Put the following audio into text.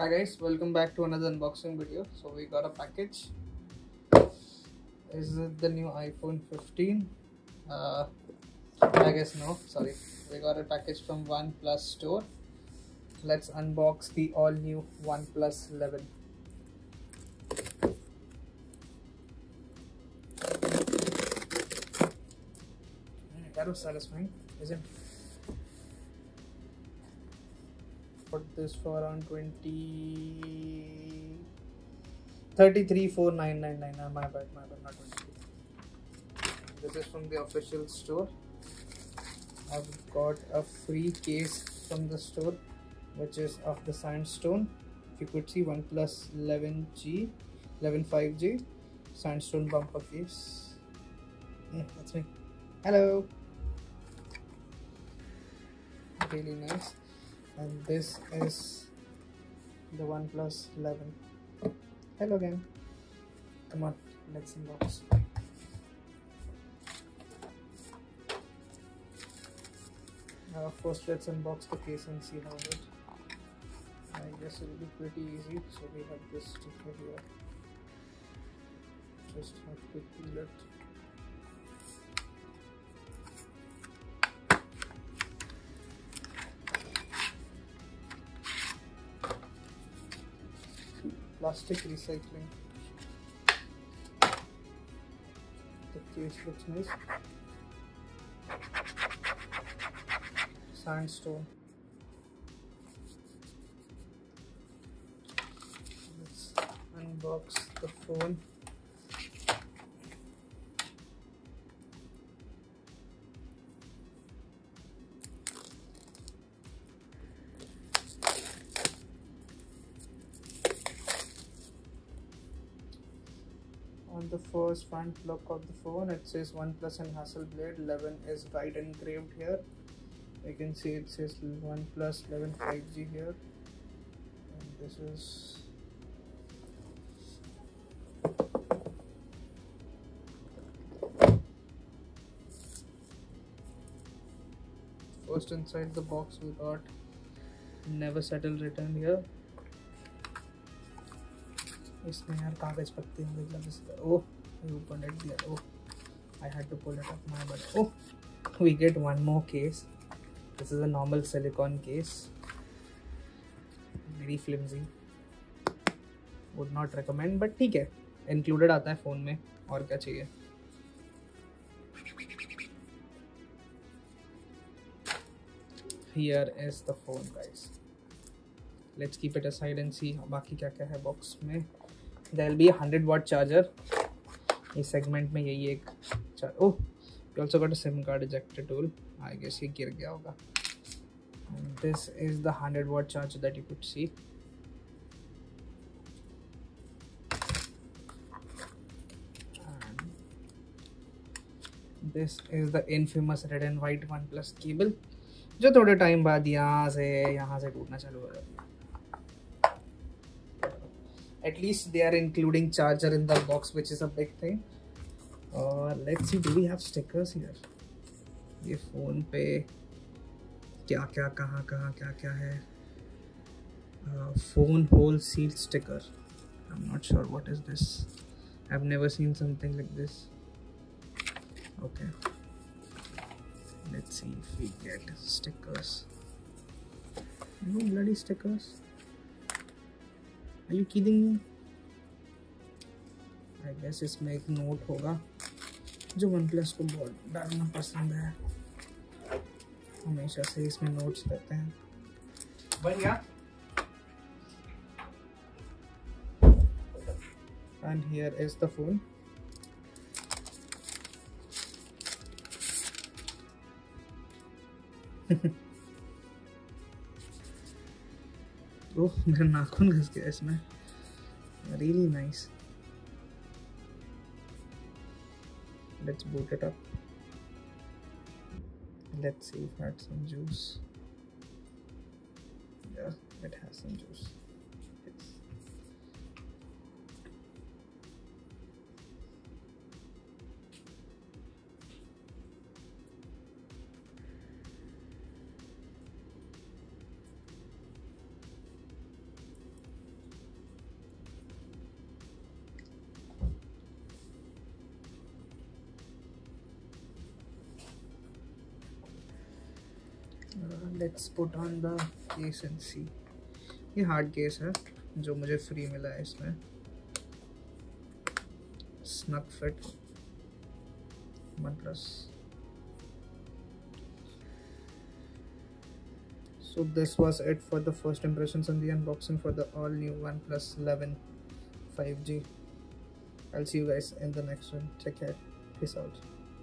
Hi guys, welcome back to another unboxing video. So we got a package. Is it the new iPhone 15? Uh, I guess no. Sorry, we got a package from OnePlus store. Let's unbox the all new OnePlus 11. That was satisfying, isn't it? Put this for around 20 33 4999 uh, my bad my bad not 23 this is from the official store. I've got a free case from the store which is of the sandstone. If you could see oneplus 11g 11 5g sandstone bumper case. Yeah that's me. Hello. Really nice and this is the OnePlus 11. Hello again. Come on, let's unbox. First, let's unbox the case and see how it. I guess it'll be pretty easy. So we have this sticker here. Just have to peel it. Plastic recycling. The case looks nice. Sandstone. Let's unbox the phone. On the first front look of the phone. It says OnePlus and Hasselblad 11 is white engraved here. You can see it says OnePlus 11 5G here. And this is first inside the box we got never settle written here इसमें यार कागज़ पत्ते होंगे मतलब open it दिया। ओह I had to pull it up my but oh we get one more case this is a normal silicone case very flimsy would not recommend but ठीक है। Included आता है फ़ोन में। और क्या चाहिए? Here is the phone, guys let's keep it aside and see बाकी क्या क्या है बॉक्स में। There be hundred watt charger इस सेगमेंट में यही एक ओह you also got SIM card ejector tool I guess ये गिर गया होगा। This is the hundred watt charger that you could see this is the infamous red and white OnePlus cable जो थोड़े टाइम बाद यहाँ से यहाँ से टूटना चालू हो जाता है। At least they are including charger in the box which is a big thing uh, let's see do we have stickers here ये फ़ोन पे क्या क्या कहाँ कहाँ क्या क्या है phone hole seal sticker I am not sure what is this I have never seen something like this okay let's see if we get stickers no bloody stickers are you kidding me? I guess इसमें एक note होगा जो one plus को बहुत डालना पसंद है। हमेशा से इसमें नोट्स रहते हैं। बढ़िया। And here is the phone ओह मेरा नाखून घस गया इसमें really nice boot it up let's see if it had some juice yeah it has some juice let's put on the case and see ये हार्ड केस है जो मुझे free मिला है इसमें snug fit OnePlus so this was it for the first impressions and the unboxing for the all new OnePlus 11 5G I'll see you guys in the next one take care peace out